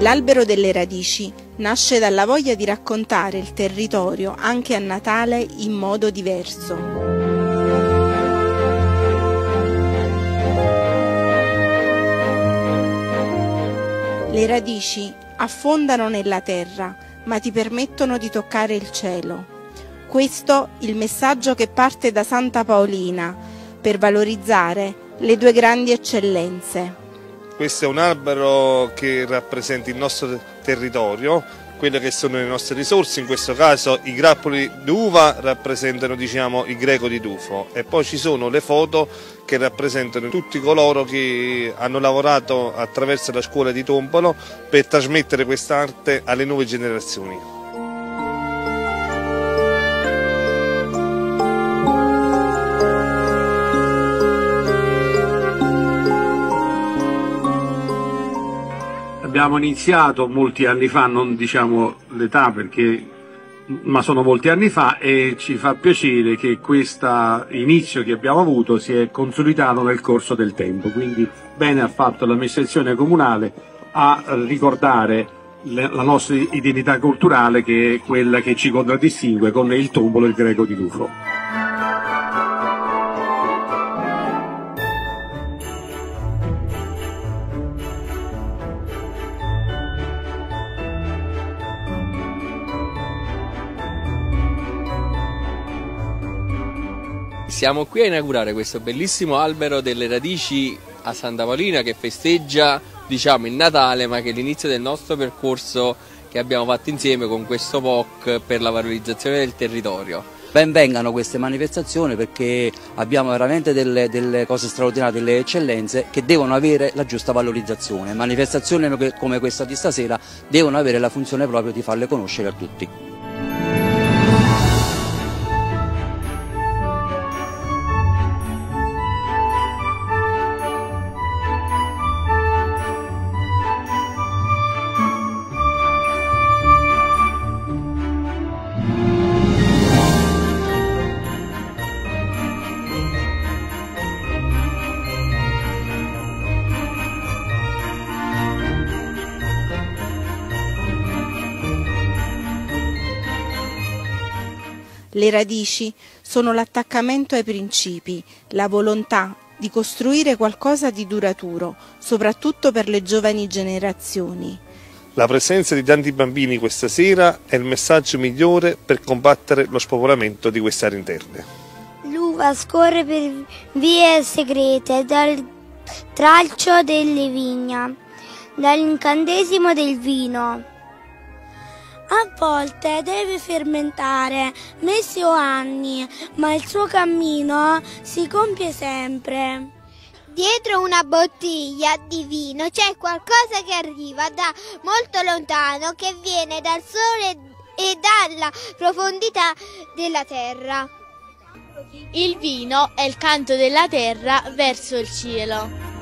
L'albero delle radici nasce dalla voglia di raccontare il territorio anche a Natale in modo diverso. Le radici affondano nella terra, ma ti permettono di toccare il cielo. Questo il messaggio che parte da Santa Paolina per valorizzare le due grandi eccellenze. Questo è un albero che rappresenta il nostro territorio, quelle che sono le nostre risorse, in questo caso i grappoli d'uva rappresentano diciamo, il greco di tufo e poi ci sono le foto che rappresentano tutti coloro che hanno lavorato attraverso la scuola di Tombolo per trasmettere quest'arte alle nuove generazioni. Abbiamo iniziato molti anni fa, non diciamo l'età perché ma sono molti anni fa e ci fa piacere che questo inizio che abbiamo avuto si è consolidato nel corso del tempo, quindi bene ha fatto l'amministrazione comunale a ricordare la nostra identità culturale che è quella che ci contraddistingue con il tombolo e il greco di Dufo. Siamo qui a inaugurare questo bellissimo albero delle radici a Santa Paolina che festeggia diciamo, il Natale ma che è l'inizio del nostro percorso che abbiamo fatto insieme con questo POC per la valorizzazione del territorio. Ben vengano queste manifestazioni perché abbiamo veramente delle, delle, cose straordinarie, delle eccellenze che devono avere la giusta valorizzazione. Manifestazioni come questa di stasera devono avere la funzione proprio di farle conoscere a tutti. Le radici sono l'attaccamento ai principi, la volontà di costruire qualcosa di duraturo, soprattutto per le giovani generazioni. La presenza di tanti bambini questa sera è il messaggio migliore per combattere lo spopolamento di queste aree interne. L'uva scorre per vie segrete dal tralcio delle vigna, dall'incantesimo del vino a volte deve fermentare mesi o anni, ma il suo cammino si compie sempre. Dietro una bottiglia di vino c'è qualcosa che arriva da molto lontano, che viene dal sole e dalla profondità della terra. Il vino è il canto della terra verso il cielo.